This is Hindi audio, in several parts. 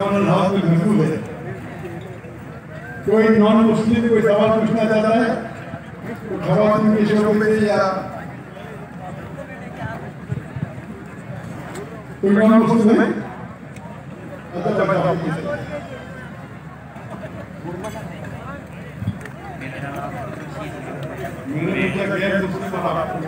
है कोई नॉन मुस्लिम कोई सवाल पूछना चाहता है तो के शोरों पे या कोई नॉन मुस्लिम है अच्छा एक गैर मुस्लिम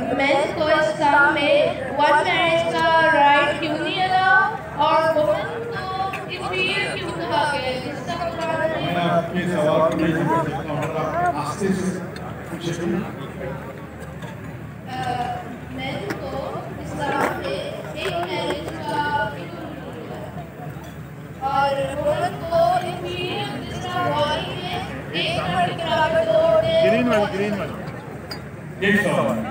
मेंस को इस्लाम में वन मैरिज का राइट क्यों नहीं अलाउ और वुमेन को इंफीरियर क्यों कहा गया जिसका कुरान मैं आपके सवाल को नहीं समझ सकता हूँ जरा आस्ते से को इस्लाम में एक मैरिज का क्यों नहीं दिया और वुमेन को इंफीरियर जिसका बॉडी में एक लड़की बराबर दो ग्रीन वाली ग्रीन वाली एक सवाल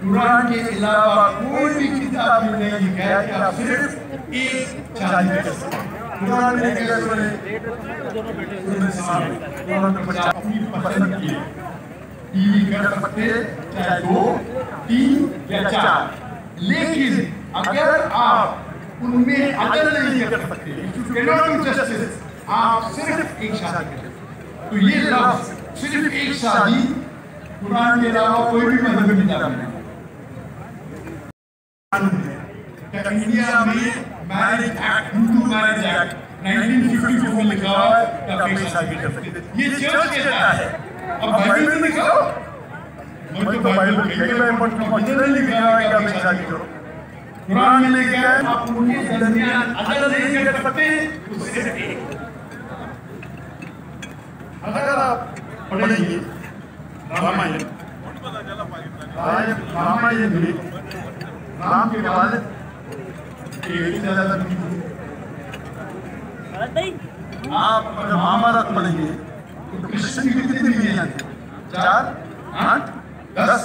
कुरान के अलावा कोई भी किताब में नहीं लिखा है कि आप सिर्फ़ एक शादी कर सकते हैं। कुरान में लिखा है अपनी पसंद की टीवी कर सकते चाहे दो, तीन या चार। लेकिन अगर आप उनमें अदल नहीं कर सकते you cannot do आप सिर्फ़ एक शादी कर सकते तो ये लफ्ज सिर्फ़ एक शादी कुरान के अलावा कोई भी मज़हब किताब नहीं क्या इंडिया में marriage act Hindu marriage act 1954 में लिखा हुआ है कि आप एक शादी कर सकते ये चर्च कहता है। अब बाइबल में लिखा। हो तो बाइबल कई बार पढ़ता नहीं लिखा है कि आप एक शादी करो कुरान में लिखा है आप उनके दरमियान अदल नहीं कर सकते तो अगर आप पढ़ेंगे रामायण। रामायण रामायण में के आप अगर महाभारत पढ़ेंगे तो कृष्ण की कितनी थी चार आठ दस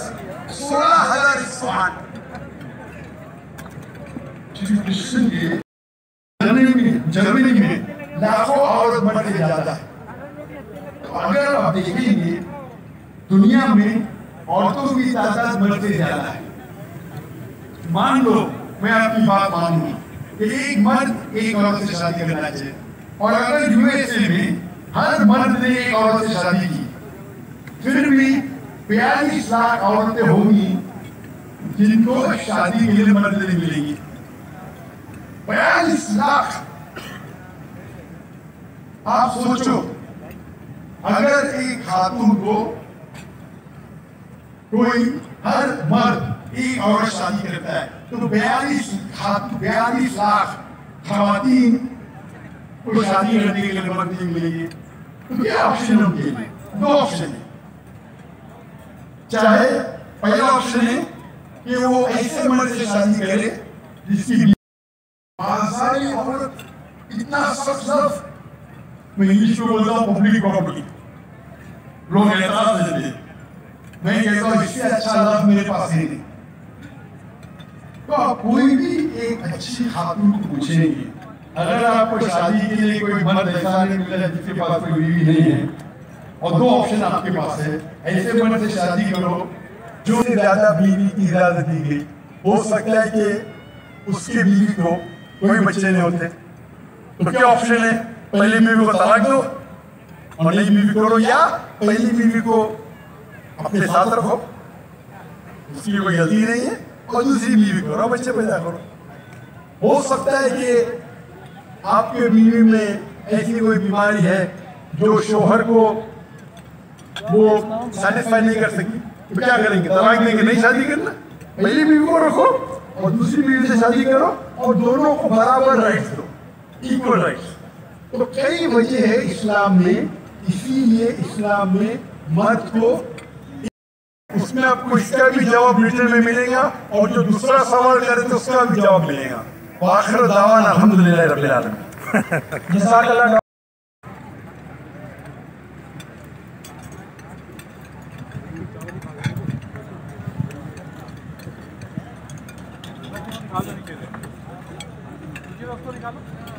सोलह हज़ार एक सौ आठ। कृष्ण के जर्मनी में जर्मनी में लाखों औरत मर्द से ज़्यादा है। तो अगर आप देखेंगे दुनिया में औरतों की तादाद से ज़्यादा है। मान लो, मैं आपकी बात मानूँगा। एक मर्द एक औरत से शादी करना चाहिए और अगर यूएसए में हर मर्द ने एक औरत से शादी की, फिर भी बयालीस लाख औरतें होंगी जिनको शादी के लिए मर्द नहीं मिलेंगी। बयालीस लाख। आप सोचो, अगर एक खातून को कोई हर मर्द एक औरत शादी करता है। तो बयालीस बयालीस लाख खातन को शादी करने के लिए नहीं मिलेंगे। तो क्या ऑप्शन है? दो ऑप्शन है। चाहे पहला ऑप्शन है कि वो ऐसे मर्द से शादी करे जिसकी आसानी औरत इतना सख्त लफ्ज मैं इंग्लिश में बोलता हूँ पब्लिक प्रॉपर्टी लोग एतराज़ मैं कहता हूँ, इससे अच्छा लफ्ज मेरे पास है नहीं। तो आप कोई भी एक अच्छी खातून को पूछेंगे। अगर आपको शादी के लिए कोई मर्द ऐसा नहीं मिला जिसके पास कोई बीवी नहीं है, और दो ऑप्शन आपके पास है। ऐसे मर्द से शादी करो, जो ज़्यादा बीवी की इजाज़त दी गई। हो सकता है कि उसके बीवी को कोई बच्चे नहीं होते। तो क्या ऑप्शन है? पहली बीवी को तलाक दो, और नई बीवी करो या पहली बीवी को अपने साथ रखो। उसकी कोई गलती नहीं है। और दूसरी बीवी करो बच्चे पैदा करो। हो सकता है कि आपके बीवी में ऐसी कोई बीमारी है जो शोहर को वो सेटिस्फाई नहीं कर सकी। तो क्या करेंगे? तलाक देंगे? नहीं शादी करना? पहली बीवी को रखो और दूसरी बीवी से शादी करो और दोनों को बराबर राइट्स दो। इक्वल राइट्स तो कई वजह है इस्लाम में, इसीलिए इस्लाम में मर्द को उसमें आपको इसका भी जवाब रिटर्न में मिलेगा और जो दूसरा सवाल करे तो उसका भी जवाब मिलेगा। आखिर जज़ाकल्लाह निकालो निकले, निकालो।